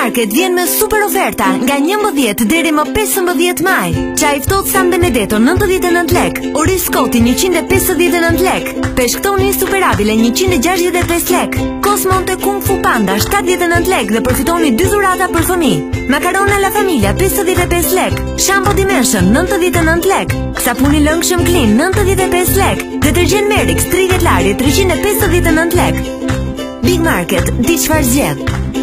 Market vjen me super oferta nga 11 deri më 15 maj. Çaj ftohtë San Benedetto 99 lek, oriz koti 159 lek, peshktoni insuperabile 165 lek, Kosmonte Kung Fu Panda 79 lek dhe përfitoni dy dhurata për fëmijë. Makarona La Familia 55 lek, Shampo Dimension 99 lek, sapuni Lëngshëm Clean 95 lek, detergjent Merix 30 lari 359 lek. Big Market, di çfarë zgjedh?